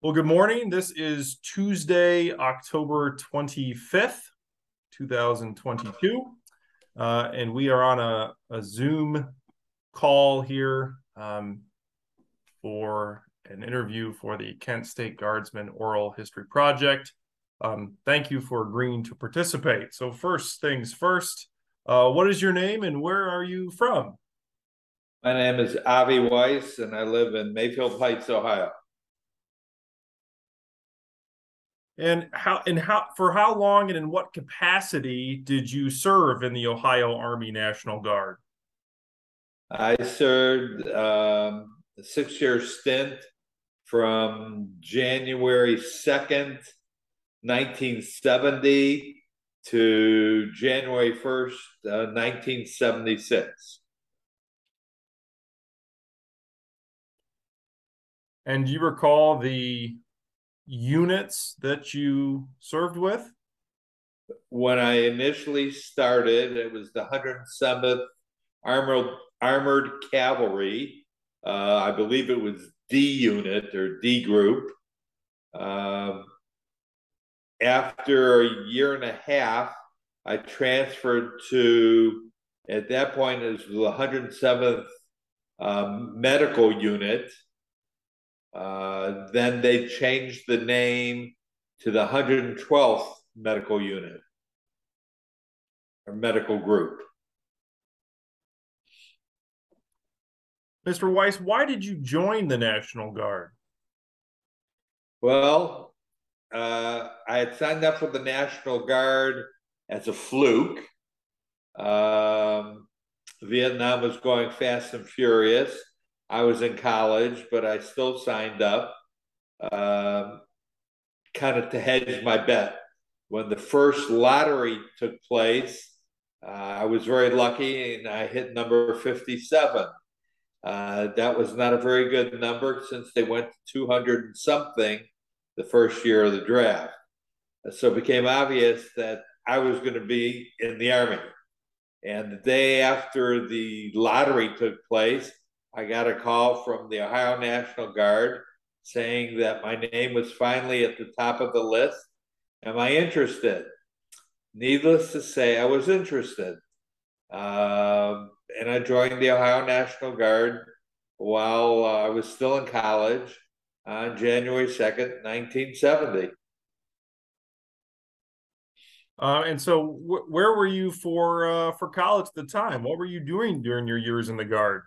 Well, good morning. This is Tuesday, October 25th, 2022. Uh, and we are on a, a Zoom call here um, for an interview for the Kent State Guardsmen Oral History Project. Um, thank you for agreeing to participate. So, first things first, uh, what is your name and where are you from? My name is Avi Weiss, and I live in Mayfield Heights, Ohio. And how and how for how long and in what capacity did you serve in the Ohio Army National Guard? I served um, a six-year stint from January second, nineteen seventy, to January first, uh, nineteen seventy-six. And do you recall the units that you served with? When I initially started, it was the 107th Armored Armored Cavalry. Uh, I believe it was D unit or D group. Um, after a year and a half, I transferred to, at that point, it was the 107th um, Medical Unit. Uh, then they changed the name to the 112th Medical Unit or Medical Group. Mr. Weiss, why did you join the National Guard? Well, uh, I had signed up for the National Guard as a fluke. Um, Vietnam was going fast and furious. I was in college, but I still signed up, um, kind of to hedge my bet. When the first lottery took place, uh, I was very lucky and I hit number 57. Uh, that was not a very good number since they went to 200 and something the first year of the draft. So it became obvious that I was going to be in the Army. And the day after the lottery took place, I got a call from the Ohio National Guard saying that my name was finally at the top of the list. Am I interested? Needless to say, I was interested. Um, and I joined the Ohio National Guard while uh, I was still in college on January 2nd, 1970. Uh, and so, wh- where were you for uh, for college at the time? What were you doing during your years in the guard?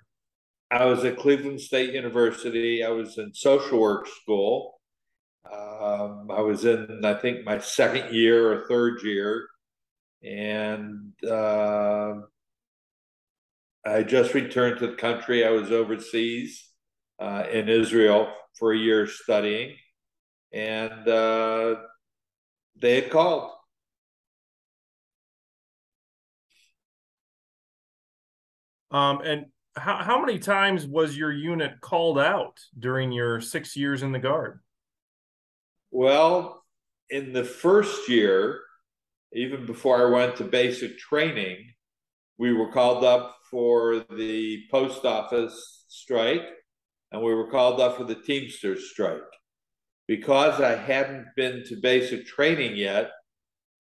I was at Cleveland State University. I was in social work school. Um, I was in, I think, my second year or third year. And uh, I just returned to the country. I was overseas uh, in Israel for a year studying. And uh, they had called. Um, and how, how many times was your unit called out during your six years in the guard? Well, in the first year, even before I went to basic training, we were called up for the post office strike and we were called up for the Teamsters strike. Because I hadn't been to basic training yet,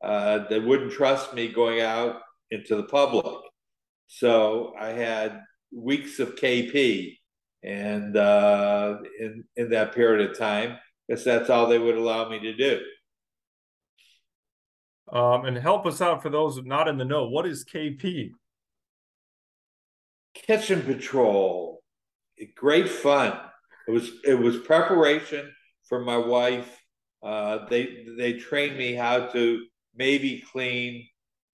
uh, they wouldn't trust me going out into the public. So I had weeks of KP, and uh, in in that period of time, because that's all they would allow me to do. Um, and help us out for those not in the know. What is KP? Kitchen patrol, great fun. It was it was preparation for my wife. Uh, they they trained me how to maybe clean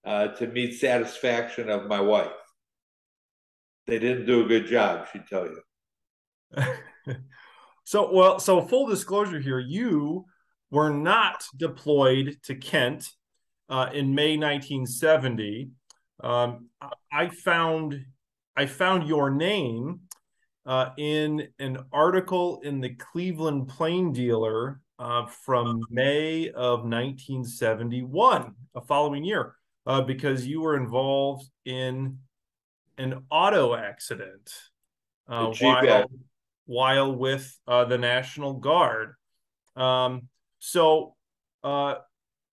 uh, to meet satisfaction of my wife they didn't do a good job, she'd tell you. so, well, so full disclosure here, you were not deployed to Kent uh, in May 1970. Um, I found I found your name uh, in an article in the Cleveland Plain Dealer uh, from May of 1971, a following year, uh, because you were involved in an auto accident uh, while, while with uh, the National Guard. Um, so uh,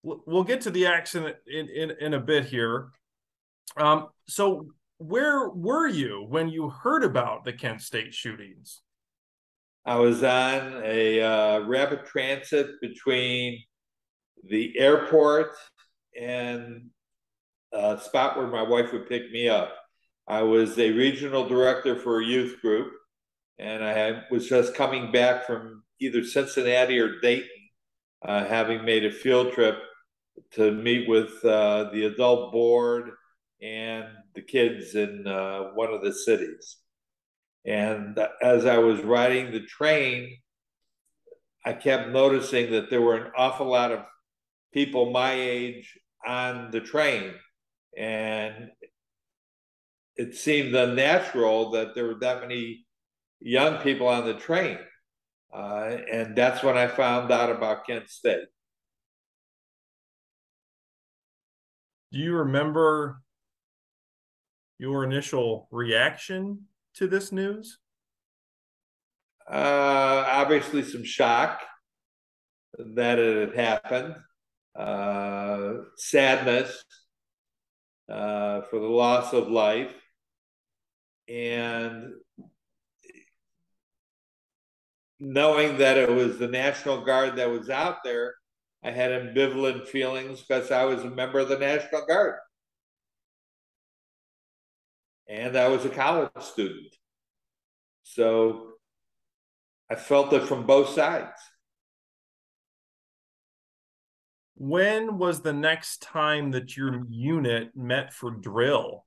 we'll get to the accident in, in, in a bit here. Um, so where were you when you heard about the Kent State shootings? I was on a uh, rapid transit between the airport and a spot where my wife would pick me up. I was a regional director for a youth group, and I had, was just coming back from either Cincinnati or Dayton, uh, having made a field trip to meet with uh, the adult board and the kids in uh, one of the cities. And as I was riding the train, I kept noticing that there were an awful lot of people my age on the train. And it seemed unnatural that there were that many young people on the train. Uh, and that's when I found out about Kent State. Do you remember your initial reaction to this news? Uh, obviously, some shock that it had happened, uh, sadness uh, for the loss of life, and knowing that it was the National Guard that was out there, I had ambivalent feelings because I was a member of the National Guard and I was a college student. So I felt it from both sides. When was the next time that your unit met for drill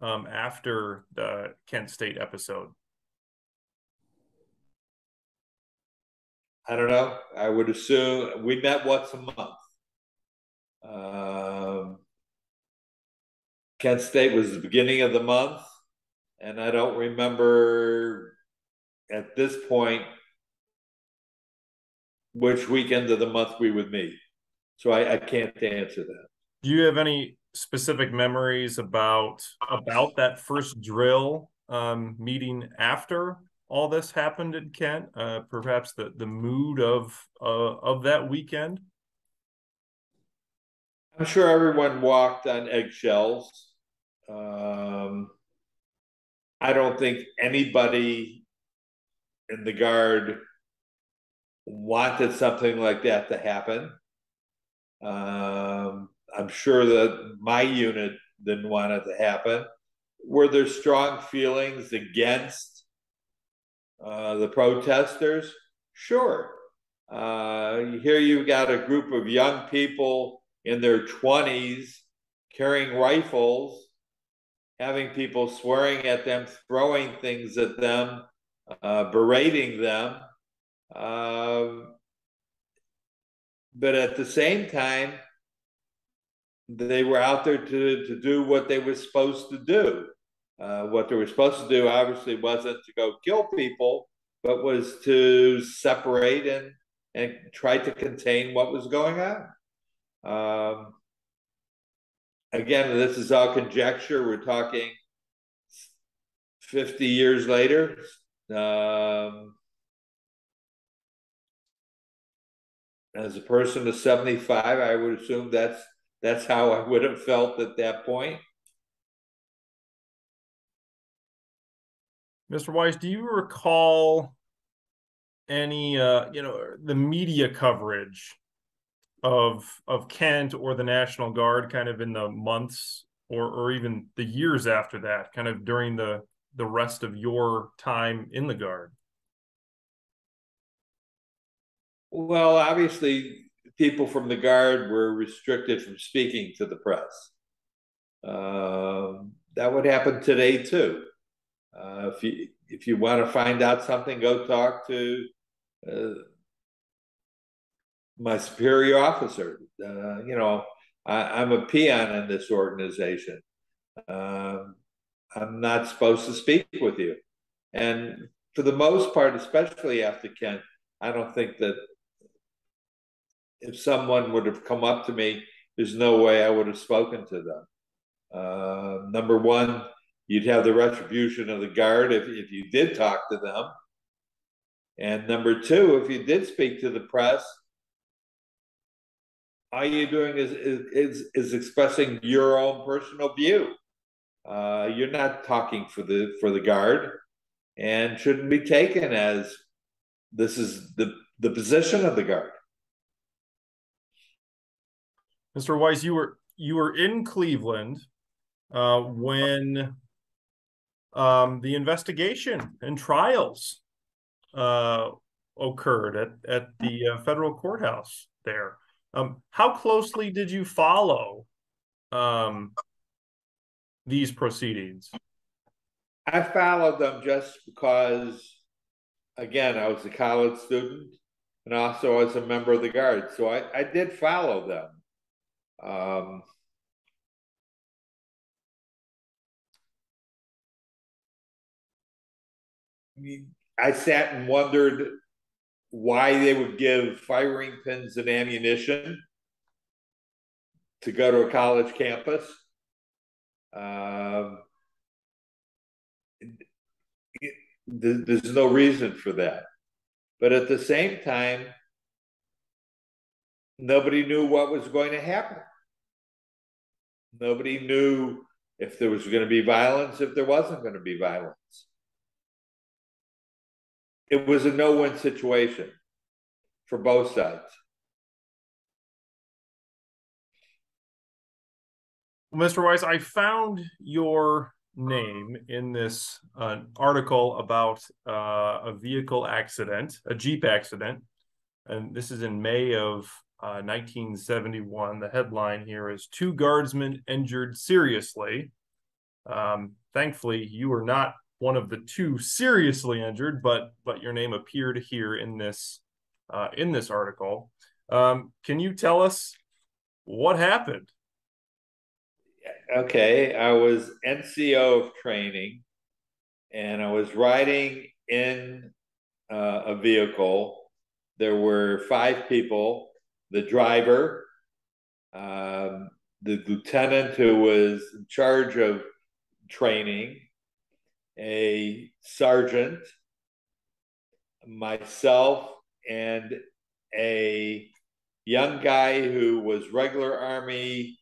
um, after the Kent State episode? I don't know. I would assume we met once a month. Um, Kent State was the beginning of the month, and I don't remember at this point which weekend of the month we would meet. So I, I can't answer that. Do you have any specific memories about about that first drill um, meeting after all this happened in Kent? Uh, perhaps the the mood of uh, of that weekend. I'm sure everyone walked on eggshells. Um, I don't think anybody in the guard wanted something like that to happen. Um, I'm sure that my unit didn't want it to happen. Were there strong feelings against uh, the protesters? Sure. Uh, here you've got a group of young people in their 20s carrying rifles, having people swearing at them, throwing things at them, uh, berating them. Um, but at the same time, they were out there to, to do what they were supposed to do. Uh, what they were supposed to do obviously wasn't to go kill people, but was to separate and, and try to contain what was going on. Um, again, this is all conjecture. We're talking 50 years later. Um, as a person of 75, I would assume that's that's how I would have felt at that point. Mr. Weiss, do you recall any uh, you know the media coverage of of Kent or the National Guard kind of in the months or or even the years after that, kind of during the the rest of your time in the Guard? Well, obviously, people from the Guard were restricted from speaking to the press. Um, that would happen today too. Uh, if you if you want to find out something, go talk to uh, my superior officer. Uh, you know, I, am a peon in this organization. Um, I'm not supposed to speak with you. And for the most part, especially after Kent, I don't think that if someone would have come up to me, there's no way I would have spoken to them. Uh, number one, you'd have the retribution of the guard if, if you did talk to them. And number two, if you did speak to the press, all you're doing is is is expressing your own personal view. Uh, you're not talking for the for the guard, and shouldn't be taken as this is the the position of the guard. Mr. Weiss, you were you were in Cleveland uh, when um, the investigation and trials uh, occurred at at the uh, federal courthouse there. Um, how closely did you follow um, these proceedings? I followed them just because, again, I was a college student and also as a member of the Guard. So I, I did follow them. Um, I mean, I sat and wondered why they would give firing pins and ammunition to go to a college campus. Um, it, there's no reason for that. But at the same time, nobody knew what was going to happen. Nobody knew if there was going to be violence, if there wasn't going to be violence it was a no-win situation for both sides. Mr. Weiss, I found your name in this uh, article about uh, a vehicle accident, a Jeep accident. And this is in May of uh, 1971. The headline here is Two Guardsmen Injured Seriously. Um, thankfully, you were not one of the two seriously injured, but but your name appeared here in this uh, in this article. Um, can you tell us what happened? Okay, I was NCO of training, and I was riding in uh, a vehicle. There were five people: the driver, um, the lieutenant who was in charge of training, a sergeant, myself, and a young guy who was regular Army,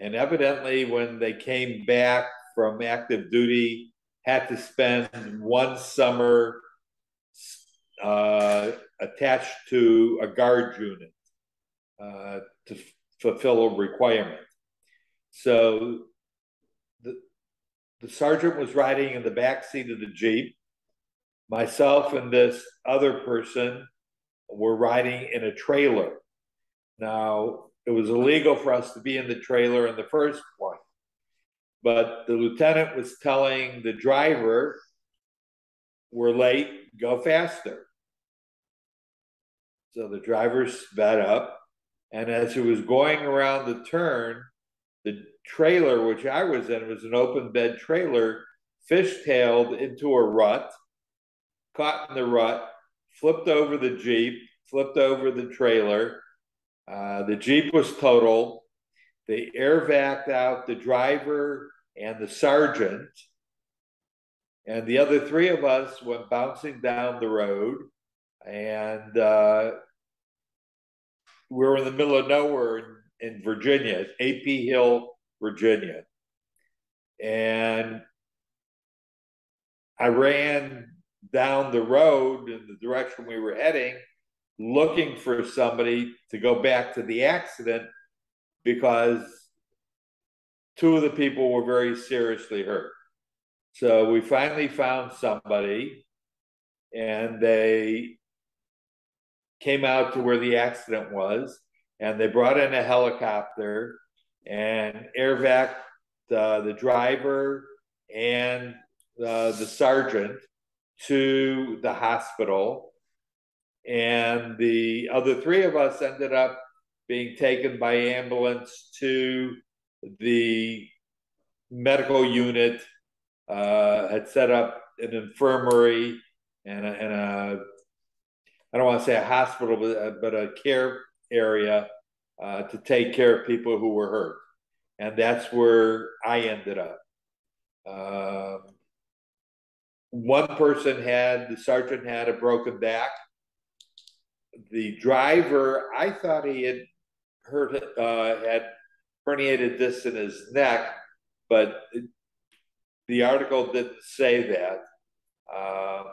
and evidently, when they came back from active duty, had to spend one summer uh, attached to a guard unit uh, to f- fulfill a requirement. So the sergeant was riding in the back seat of the Jeep. Myself and this other person were riding in a trailer. Now, it was illegal for us to be in the trailer in the first point, but the lieutenant was telling the driver, We're late, go faster. So the driver sped up, and as it was going around the turn, the trailer, which I was in, was an open bed trailer, fishtailed into a rut, caught in the rut, flipped over the Jeep, flipped over the trailer. Uh, the Jeep was totaled. They air vac out the driver and the sergeant. And the other three of us went bouncing down the road. And uh, we were in the middle of nowhere in Virginia, AP Hill, Virginia. And I ran down the road in the direction we were heading, looking for somebody to go back to the accident because two of the people were very seriously hurt. So we finally found somebody and they came out to where the accident was and they brought in a helicopter and air vac uh, the driver and uh, the sergeant to the hospital. And the other three of us ended up being taken by ambulance to the medical unit, uh, had set up an infirmary and a, and a I don't want to say a hospital, but a, but a care area uh, to take care of people who were hurt. And that's where I ended up. Um, one person had the sergeant had a broken back. The driver, I thought he had hurt uh, had herniated disc in his neck, but the article didn't say that. Um,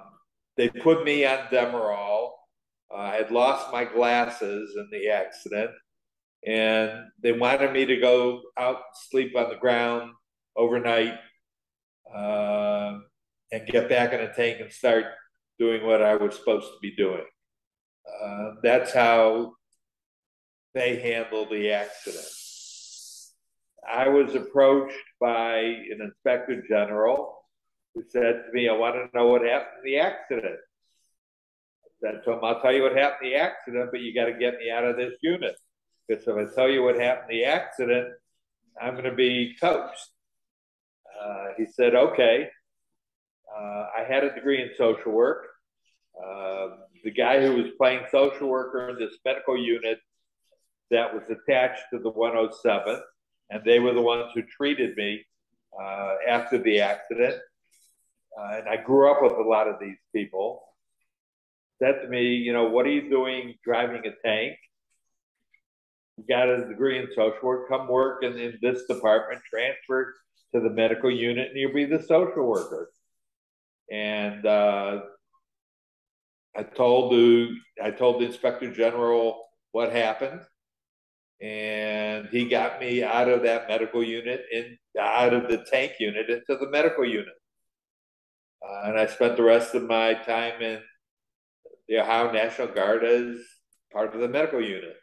they put me on Demerol. I had lost my glasses in the accident, and they wanted me to go out sleep on the ground overnight uh, and get back in a tank and start doing what I was supposed to be doing. Uh, that's how they handled the accident. I was approached by an inspector general who said to me, I want to know what happened in the accident. Said to him, I'll tell you what happened the accident, but you got to get me out of this unit. Because if I tell you what happened the accident, I'm going to be coached. Uh, he said, okay. Uh, I had a degree in social work. Uh, the guy who was playing social worker in this medical unit that was attached to the 107, and they were the ones who treated me uh, after the accident. Uh, and I grew up with a lot of these people. Said to me, you know, what are you doing driving a tank? You got a degree in social work, come work in, in this department, transfer to the medical unit, and you'll be the social worker. And uh, I told the I told the inspector general what happened, and he got me out of that medical unit and out of the tank unit into the medical unit. Uh, and I spent the rest of my time in the Ohio National Guard as part of the medical unit.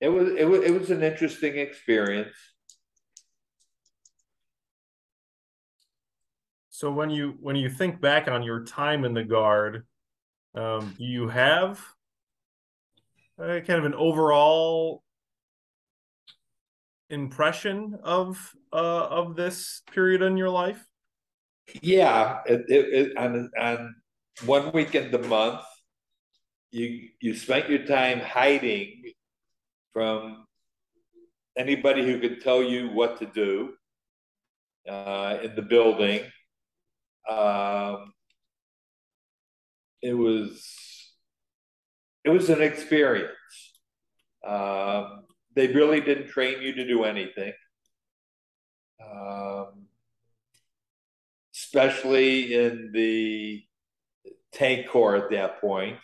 It was it was it was an interesting experience. So when you when you think back on your time in the guard, um, you have uh, kind of an overall impression of uh, of this period in your life? Yeah, it, it, it, on on one weekend a month, you you spent your time hiding from anybody who could tell you what to do uh, in the building. Um, it was it was an experience. Um, they really didn't train you to do anything, um, especially in the tank corps at that point.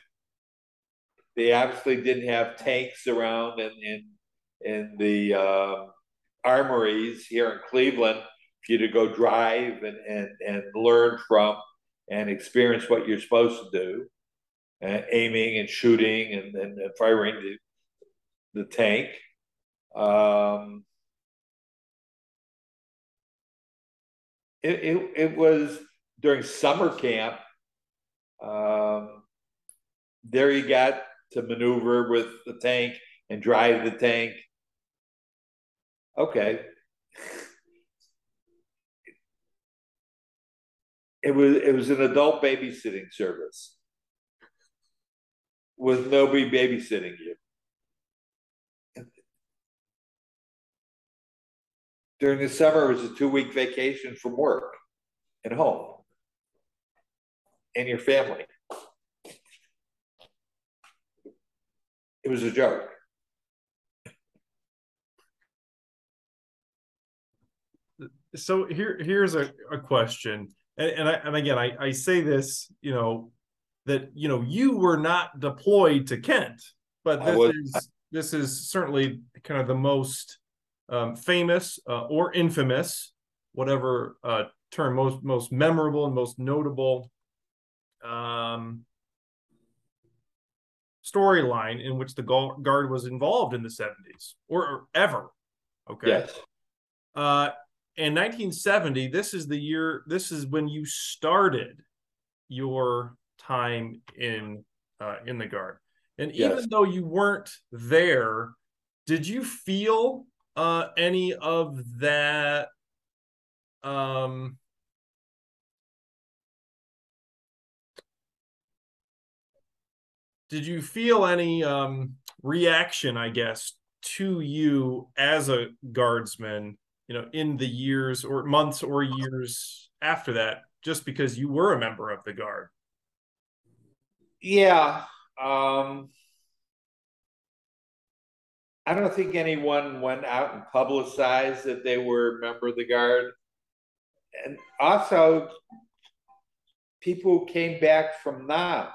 They obviously didn't have tanks around in in, in the uh, armories here in Cleveland for you to go drive and, and, and learn from and experience what you're supposed to do, uh, aiming and shooting and, and, firing the, the tank. Um, it, it, it was during summer camp. Um, there you got to maneuver with the tank and drive the tank. Okay. it was it was an adult babysitting service with nobody babysitting you. During the summer, it was a two week vacation from work and home and your family. It was a joke. So here, here's a, a question, and and, I, and again, I, I say this, you know, that you know you were not deployed to Kent, but this is this is certainly kind of the most um, famous uh, or infamous, whatever uh, term most most memorable and most notable um, storyline in which the guard was involved in the 70s or, or ever. Okay. Yes. Uh, in 1970, this is the year, this is when you started your time in uh, in the guard. And yes. even though you weren't there, did you feel uh, any of that um, did you feel any um, reaction i guess to you as a guardsman you know, in the years or months or years after that, just because you were a member of the Guard. Yeah. Um, I don't think anyone went out and publicized that they were a member of the Guard. And also, people who came back from Nam,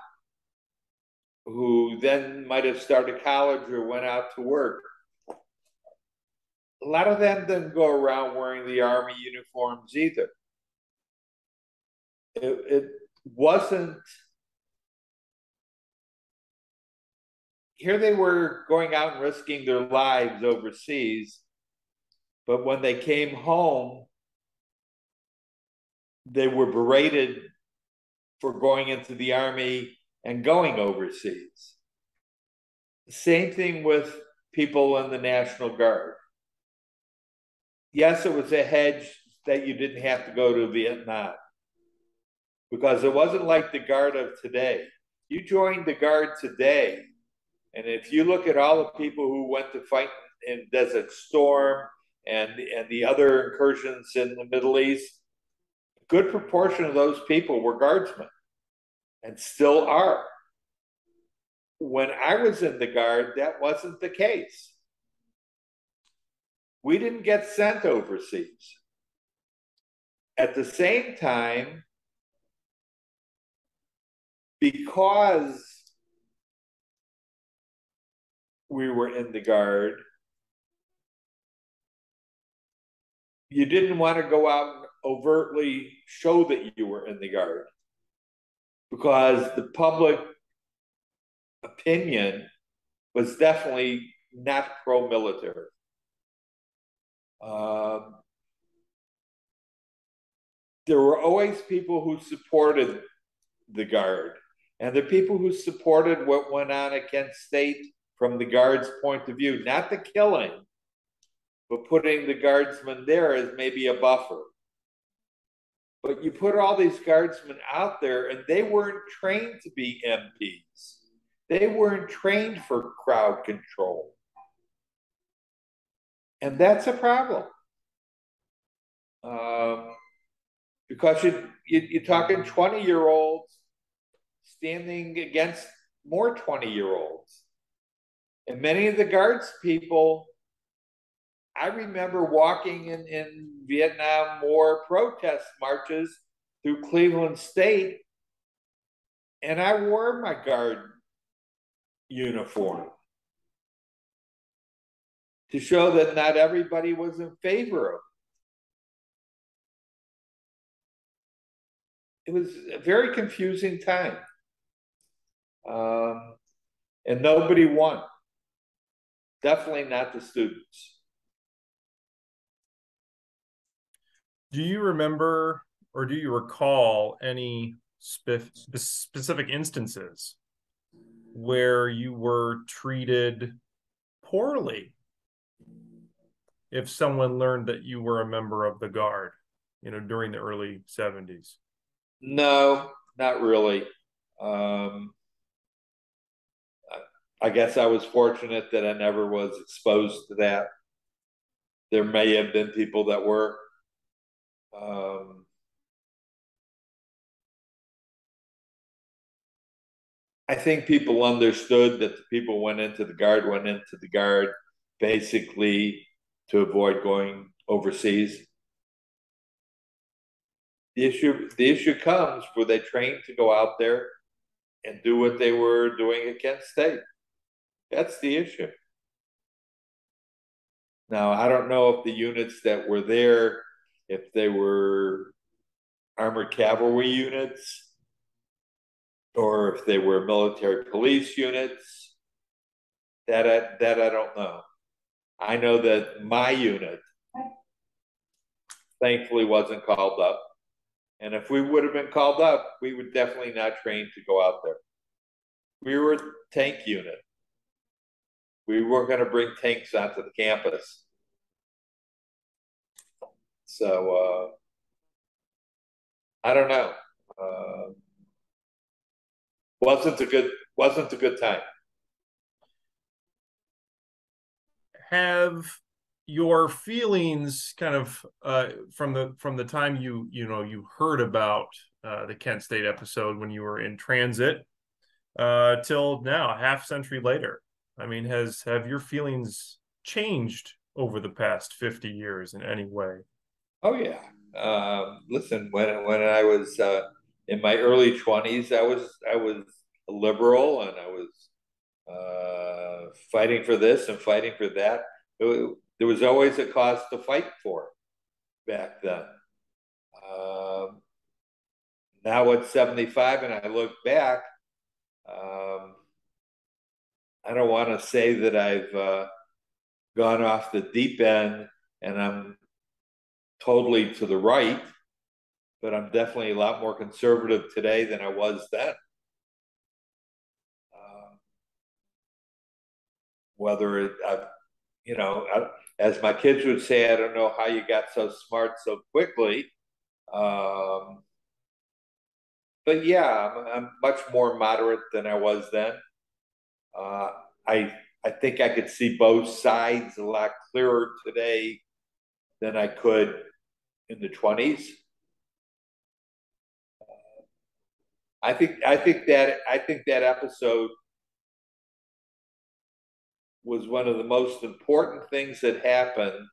who then might have started college or went out to work, a lot of them didn't go around wearing the army uniforms either. It, it wasn't. Here they were going out and risking their lives overseas, but when they came home, they were berated for going into the army and going overseas. Same thing with people in the National Guard yes, it was a hedge that you didn't have to go to Vietnam because it wasn't like the Guard of today. You joined the Guard today, and if you look at all the people who went to fight in Desert Storm and, and the other incursions in the Middle East, a good proportion of those people were guardsmen and still are. When I was in the Guard, that wasn't the case. We didn't get sent overseas. At the same time, because we were in the guard, you didn't want to go out and overtly show that you were in the guard because the public opinion was definitely not pro military. Um, there were always people who supported the guard, and the people who supported what went on at Kent State from the guard's point of view, not the killing, but putting the guardsmen there as maybe a buffer. But you put all these guardsmen out there, and they weren't trained to be MPs. They weren't trained for crowd control. And that's a problem. Um, because you, you, you're talking 20 year olds standing against more 20 year olds. And many of the guards people, I remember walking in, in Vietnam War protest marches through Cleveland State, and I wore my guard uniform to show that not everybody was in favor of it. It was a very confusing time. Um, and nobody won. Definitely not the students. Do you remember or do you recall any spe- specific instances where you were treated poorly if someone learned that you were a member of the guard, you know, during the early 70s? No, not really. Um, I guess I was fortunate that I never was exposed to that. There may have been people that were. Um, I think people understood that the people went into the guard went into the guard basically to avoid going overseas. The issue the issue comes were they trained to go out there and do what they were doing Kent State. That's the issue. Now I don't know if the units that were there, if they were armored cavalry units, or if they were military police units. That I, that I don't know. I know that my unit thankfully wasn't called up. And if we would have been called up, we would definitely not train to go out there. We were a tank unit. We weren't going to bring tanks onto the campus. So uh, I don't know. Uh, wasn't a good wasn't a good time have your feelings kind of uh, from the from the time you you know you heard about uh, the Kent State episode when you were in transit uh, till now, half century later. I mean, has have your feelings changed over the past fifty years in any way? Oh yeah. Um, listen, when when I was uh, in my early twenties, I was I was a liberal and I was uh, fighting for this and fighting for that. It, there was always a cause to fight for back then. Um, now at 75 and I look back, um, I don't want to say that I've uh, gone off the deep end and I'm totally to the right, but I'm definitely a lot more conservative today than I was then. Um, whether it, I've, you know, I, as my kids would say, I don't know how you got so smart so quickly. Um, but yeah, I'm, I'm, much more moderate than I was then. Uh, I I think I could see both sides a lot clearer today than I could in the twenties. Uh, I think I think that I think that episode was one of the most important things that happened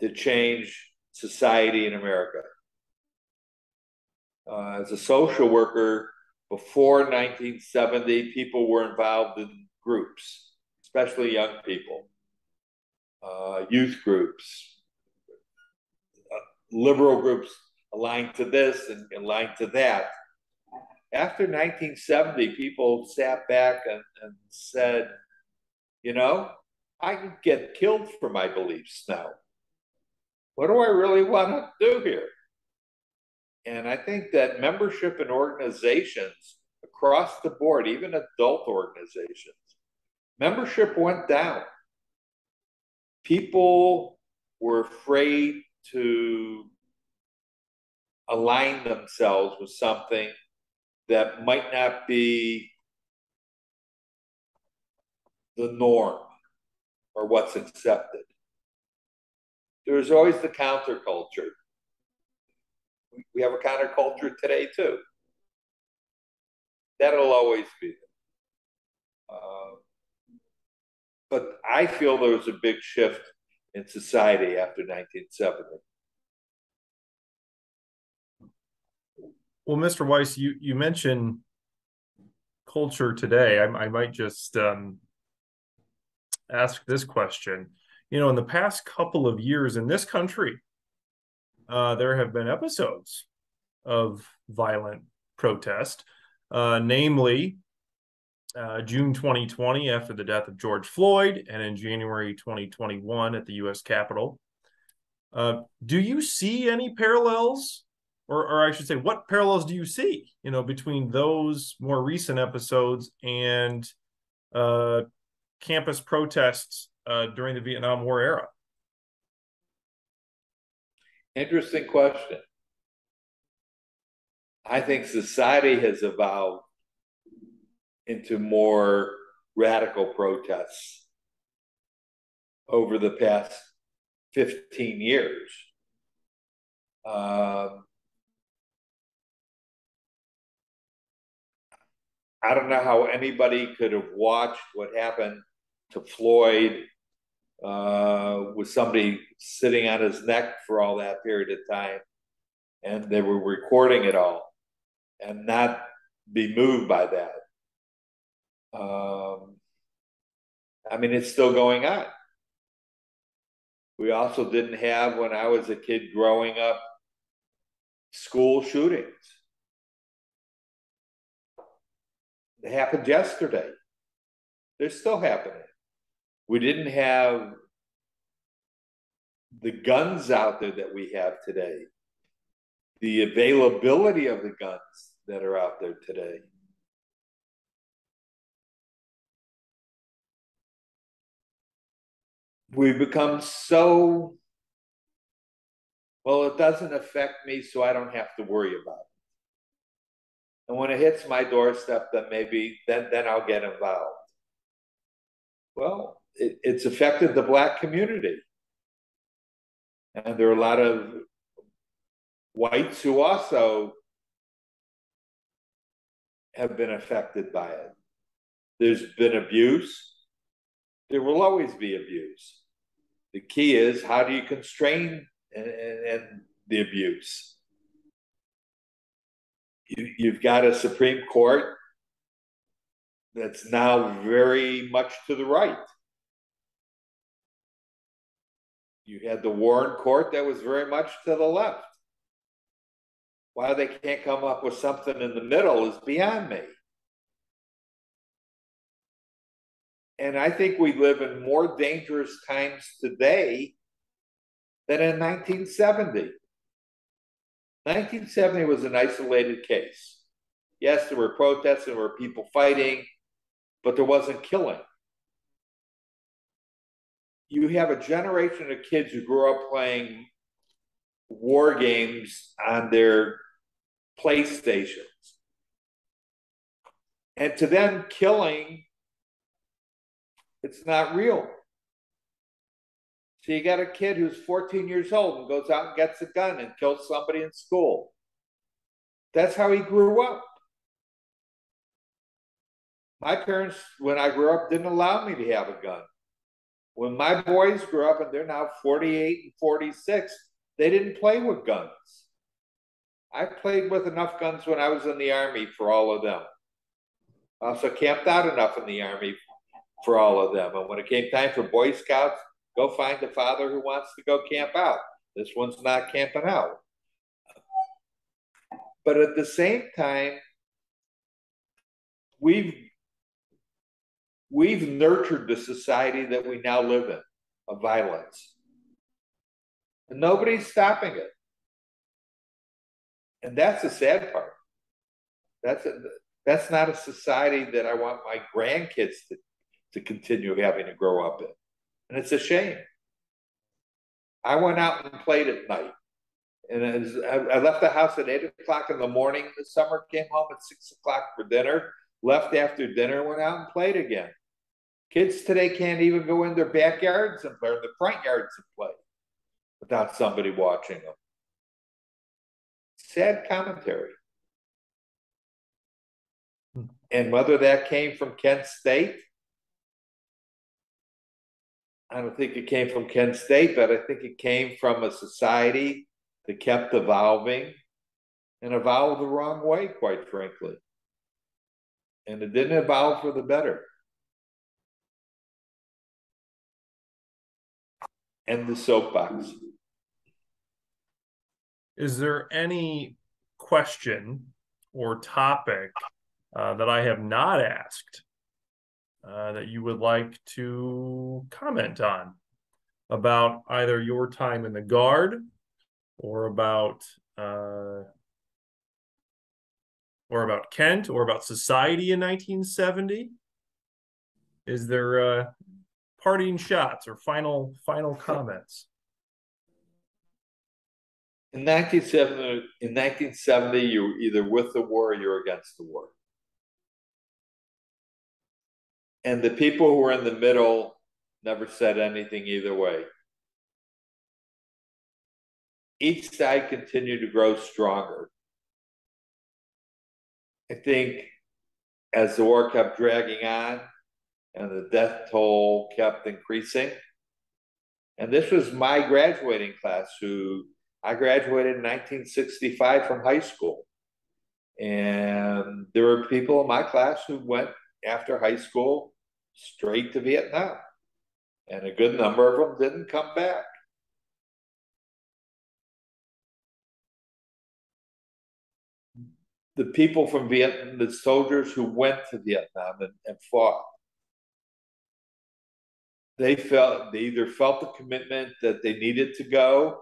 to change society in America. Uh, as a social worker, before 1970, people were involved in groups, especially young people, uh, youth groups, uh, liberal groups aligned to this and aligned to that. After 1970, people sat back and, and said, you know, I can get killed for my beliefs now. What do I really want to do here? And I think that membership in organizations across the board, even adult organizations, membership went down. People were afraid to align themselves with something that might not be the norm or what's accepted. There's always the counterculture. We have a counterculture today too. That'll always be there. Uh, but I feel there was a big shift in society after 1970. Well, Mr. Weiss, you, you mentioned culture today. I, I might just um, ask this question. You know, in the past couple of years in this country, uh, there have been episodes of violent protest, uh, namely uh, June 2020 after the death of George Floyd, and in January 2021 at the U.S. Capitol. Uh, do you see any parallels, or, or I should say, what parallels do you see? You know, between those more recent episodes and uh, campus protests uh, during the Vietnam War era? Interesting question. I think society has evolved into more radical protests over the past 15 years. Um, I don't know how anybody could have watched what happened to Floyd uh, with somebody sitting on his neck for all that period of time, and they were recording it all, and not be moved by that. Um, I mean, it's still going on. We also didn't have, when I was a kid growing up, school shootings. They happened yesterday. They're still happening we didn't have the guns out there that we have today, the availability of the guns that are out there today. We become so, well, it doesn't affect me, so I don't have to worry about it. And when it hits my doorstep, then maybe then then I'll get involved. Well, it, it's affected the black community. And there are a lot of whites who also have been affected by it. There's been abuse. There will always be abuse. The key is how do you constrain and, and, and the abuse? You, you've got a Supreme Court that's now very much to the right. You had the Warren Court that was very much to the left. Why they can't come up with something in the middle is beyond me. And I think we live in more dangerous times today than in 1970. 1970 was an isolated case. Yes, there were protests, there were people fighting, but there wasn't killing. You have a generation of kids who grew up playing war games on their PlayStations. And to them, killing, it's not real. So you got a kid who's 14 years old and goes out and gets a gun and kills somebody in school. That's how he grew up. My parents, when I grew up, didn't allow me to have a gun. When my boys grew up, and they're now 48 and 46, they didn't play with guns. I played with enough guns when I was in the Army for all of them. I also camped out enough in the Army for all of them. And when it came time for Boy Scouts, go find a father who wants to go camp out. This one's not camping out. But at the same time, we've we've nurtured the society that we now live in of violence. And nobody's stopping it. And that's the sad part. That's a, that's not a society that I want my grandkids to, to continue having to grow up in. And it's a shame. I went out and played at night. And I left the house at eight o'clock in the morning in the summer, came home at six o'clock for dinner, left after dinner, went out and played again. Kids today can't even go in their backyards and play, or the front yards and play without somebody watching them. Sad commentary. Hmm. And whether that came from Kent State, I don't think it came from Kent State, but I think it came from a society that kept evolving and evolved the wrong way, quite frankly. And it didn't evolve for the better. and the soapbox. Is there any question or topic uh, that I have not asked uh, that you would like to comment on about either your time in the Guard or about uh, or about Kent or about society in 1970? Is there uh, parting shots or final final comments? In 1970, in 1970, you were either with the war or you're against the war. And the people who were in the middle never said anything either way. Each side continued to grow stronger. I think as the war kept dragging on, and the death toll kept increasing. And this was my graduating class, who I graduated in 1965 from high school. And there were people in my class who went after high school straight to Vietnam. And a good number of them didn't come back. The people from Vietnam, the soldiers who went to Vietnam and, and fought, they felt they either felt the commitment that they needed to go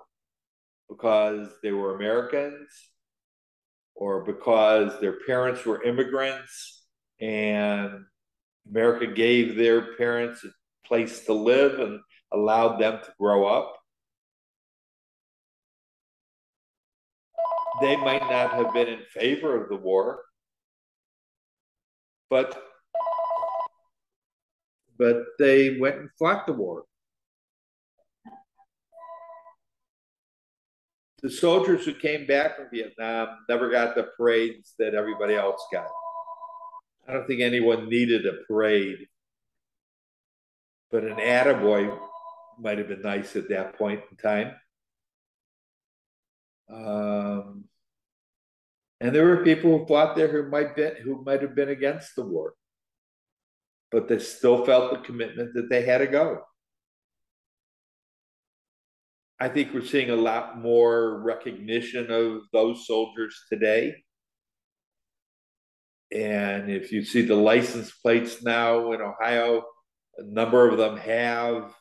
because they were Americans or because their parents were immigrants and America gave their parents a place to live and allowed them to grow up. They might not have been in favor of the war, but but they went and fought the war. the soldiers who came back from Vietnam never got the parades that everybody else got. I don't think anyone needed a parade, but an attaboy might have been nice at that point in time. Um, and there were people who fought there who might be, who might have been against the war, but they still felt the commitment that they had to go. I think we're seeing a lot more recognition of those soldiers today. And if you see the license plates now in Ohio, a number of them have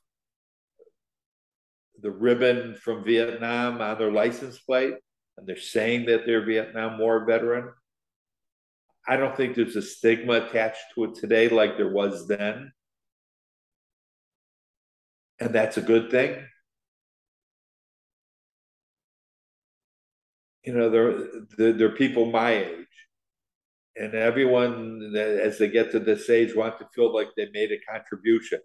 the ribbon from Vietnam on their license plate, and they're saying that they're Vietnam War veteran. I don't think there's a stigma attached to it today like there was then. And that's a good thing. you know, they're, they're, people my age. And everyone, as they get to this age, want to feel like they made a contribution.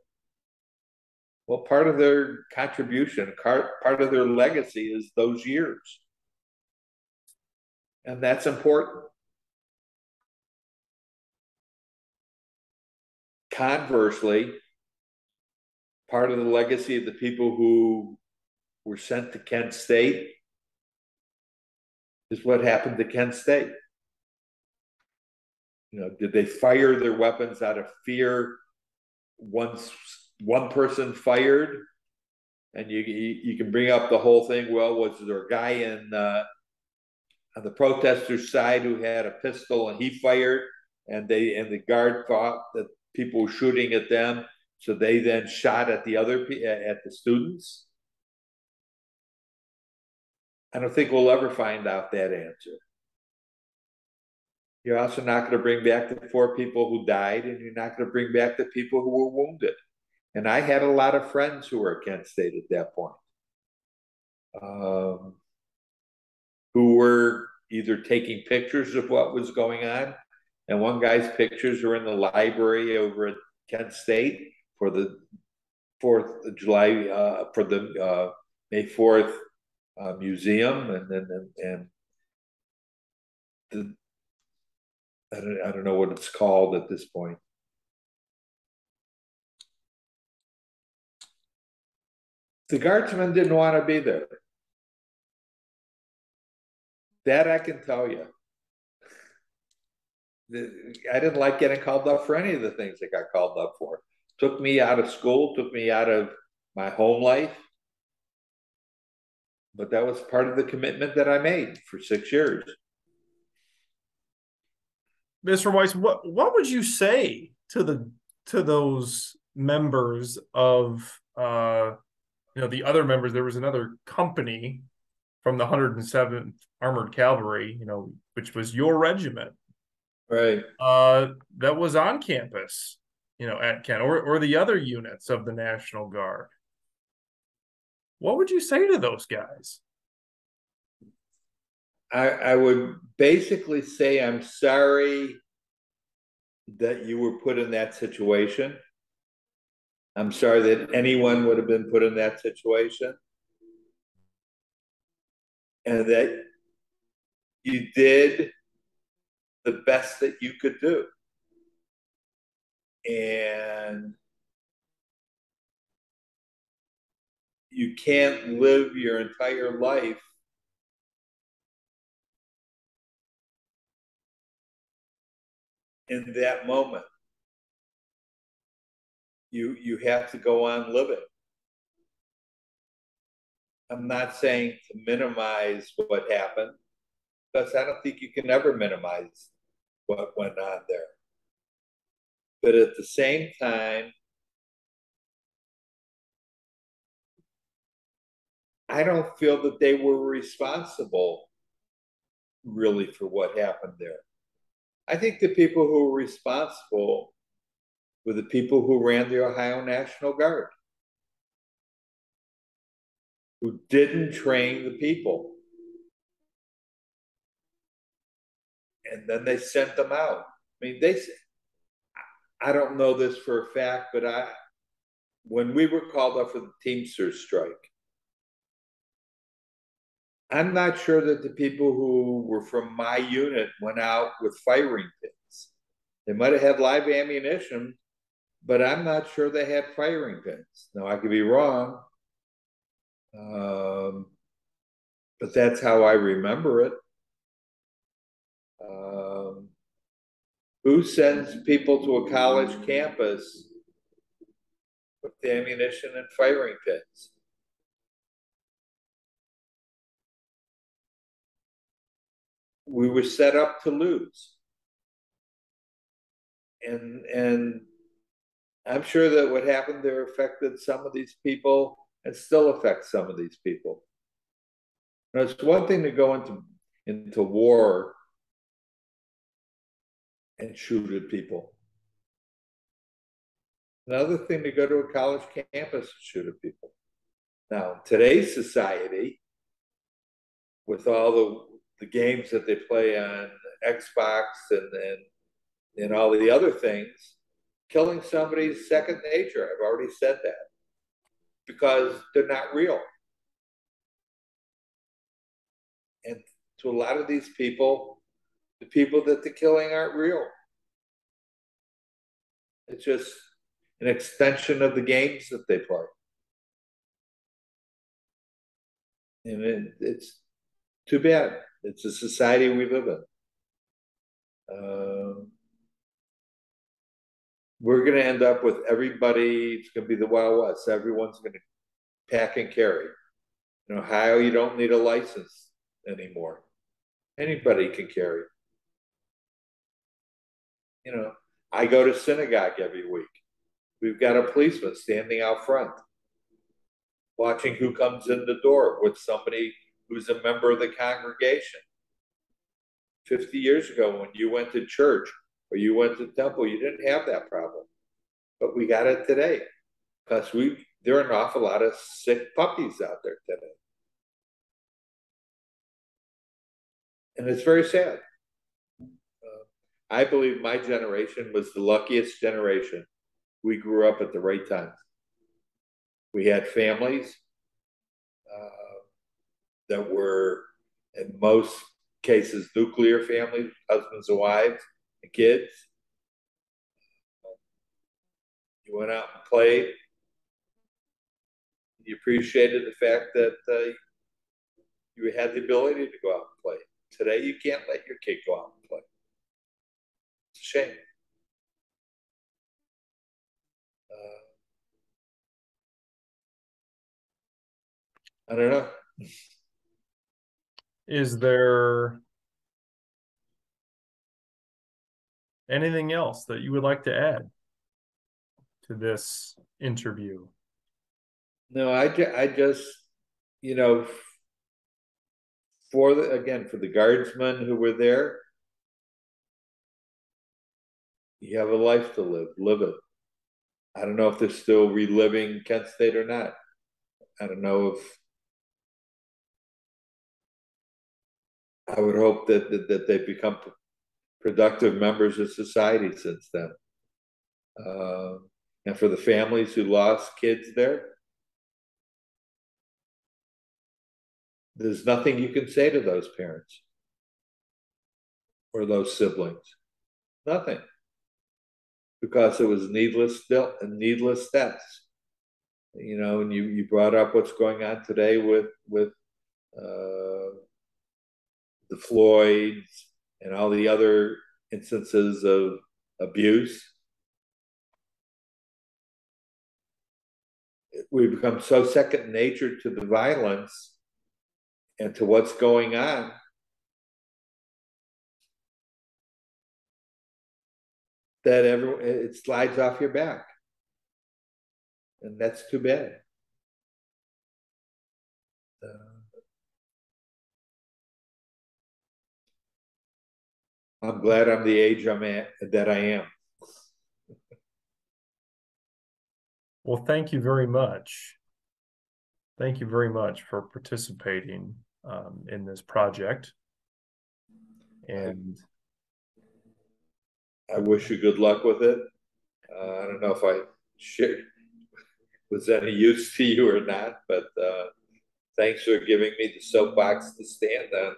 Well, part of their contribution, part of their legacy is those years. And that's important. Conversely, part of the legacy of the people who were sent to Kent State is what happened to Kent State. You know, did they fire their weapons out of fear once one person fired? And you, you can bring up the whole thing. Well, was there a guy in uh, on the protesters' side who had a pistol and he fired, and they and the guard thought that people were shooting at them, so they then shot at the other at the students. I don't think we'll ever find out that answer. You're also not going to bring back the four people who died, and you're not going to bring back the people who were wounded. And I had a lot of friends who were at Kent State at that point, um, who were either taking pictures of what was going on, and one guy's pictures are in the library over at Kent State for the Fourth of July uh, for the uh, May Fourth uh, museum and then and, and the, I don't, I don't know what it's called at this point. The guardsmen didn't want to be there. That I can tell you. I didn't like getting called up for any of the things I got called up for. Took me out of school, took me out of my home life but that was part of the commitment that I made for six years. Mr. Weiss, what what would you say to the to those members of uh you know the other members? There was another company from the 107th Armored Cavalry, you know, which was your regiment, right? Uh, that was on campus, you know, at Kent, or or the other units of the National Guard what would you say to those guys? I, I would basically say I'm sorry that you were put in that situation. I'm sorry that anyone would have been put in that situation. And that you did the best that you could do. And you can't live your entire life in that moment. You you have to go on living. I'm not saying to minimize what happened, because I don't think you can ever minimize what went on there. But at the same time, I don't feel that they were responsible really for what happened there. I think the people who were responsible were the people who ran the Ohio National Guard, who didn't train the people. And then they sent them out. I mean, they, I don't know this for a fact, but I, when we were called up for the Teamsters strike, I'm not sure that the people who were from my unit went out with firing pins. They might have had live ammunition, but I'm not sure they had firing pins. Now, I could be wrong, um, but that's how I remember it. Um, who sends people to a college campus with the ammunition and firing pins? We were set up to lose. And and I'm sure that what happened there affected some of these people and still affects some of these people. Now, it's one thing to go into into war and shoot at people. Another thing to go to a college campus and shoot at people. Now, today's society, with all the the games that they play on Xbox and and and all the other things, killing somebody's second nature. I've already said that because they're not real. And to a lot of these people, the people that they're killing aren't real. It's just an extension of the games that they play. And it, it's too bad. It's a society we live in. Uh, we're going to end up with everybody. It's going to be the Wild West. Everyone's going to pack and carry. In Ohio, you don't need a license anymore. Anybody can carry. You know, I go to synagogue every week. We've got a policeman standing out front, watching who comes in the door with somebody who's a member of the congregation. 50 years ago, when you went to church or you went to temple, you didn't have that problem. But we got it today because we there are an awful lot of sick puppies out there today. And it's very sad. Uh, I believe my generation was the luckiest generation. We grew up at the right time. We had families that were in most cases nuclear families, husbands and wives, and kids. You went out and played. You appreciated the fact that uh, you had the ability to go out and play. Today, you can't let your kid go out and play. It's a shame. Uh, I don't know. Is there anything else that you would like to add to this interview? No, I, I just, you know, for the, again, for the guardsmen who were there, you have a life to live, live it. I don't know if they're still reliving Kent State or not. I don't know if I would hope that, that, that they've become productive members of society since then. Uh, and for the families who lost kids there, there's nothing you can say to those parents or those siblings. Nothing. Because it was needless and needless deaths. You know, and you, you brought up what's going on today with with uh, the Floyds and all the other instances of abuse. We become so second nature to the violence and to what's going on. That everyone it slides off your back. And that's too bad. I'm glad I'm the age I'm at that I am. Well, thank you very much. Thank you very much for participating um, in this project. And I wish you good luck with it. Uh, I don't know if I shared was any use to you or not, but uh, thanks for giving me the soapbox to stand on.